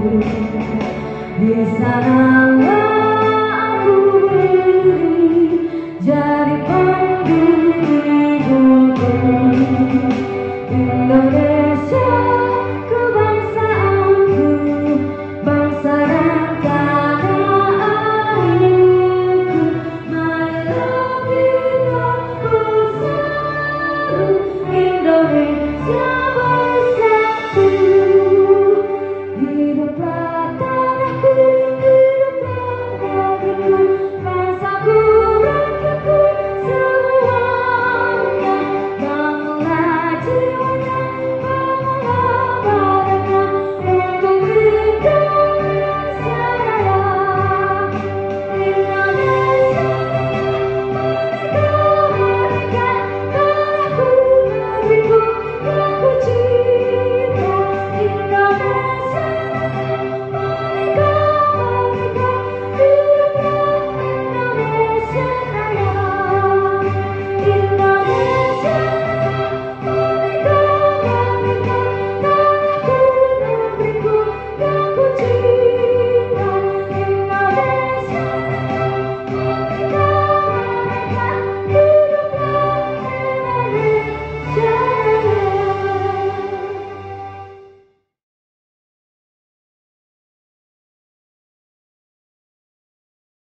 di sana aku berdiri jadi penghidupku